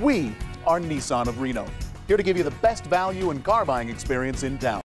We are Nissan of Reno, here to give you the best value and car buying experience in town.